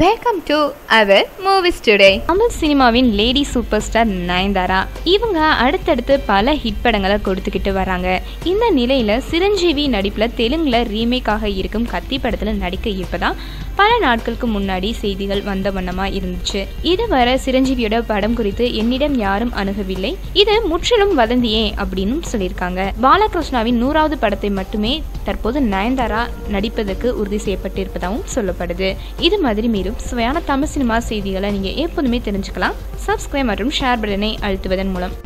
Welcome to our movies today Tamil சினிமாவின் lady super star Nayanthara. இவங்க அடுத்தடுத்து பல ஹிட் படங்களை கொடுத்துக்கிட்டு வராங்க. இந்த நிலையில சிரஞ்சீவி நடிப்புல தெலுங்குல ரீமேக்காக இருக்கும் கத்தி படத்துல நடிக்க இருப்பதா பல நாட்களுக்கு முன்னாடி செய்திகள் வந்த வண்ணமா இருந்துச்சு. இதுவரை சிரஞ்சீவியோட படம் குறித்து என்னிடம் யாரும் அணுகவில்லை. இது முற்றிலும் வதந்தியே அப்படின்னு சொல்லியிருக்காங்க. பாலகிருஷ்ணாவின் நூறாவது படத்தை மட்டுமே தற்போது நயன்தாரா நடிப்பதற்கு உறுதி செய்யப்பட்டிருப்பதாகவும் சொல்லப்படுது. இது மாதிரி மேலும் சுவையான தமிழ் சினிமா செய்திகளை நீங்க எப்போதுமே தெரிஞ்சுக்கலாம். சப்ஸ்கிரைப் மற்றும் ஷேர் பட்டனை அழுத்துவதன் மூலம்.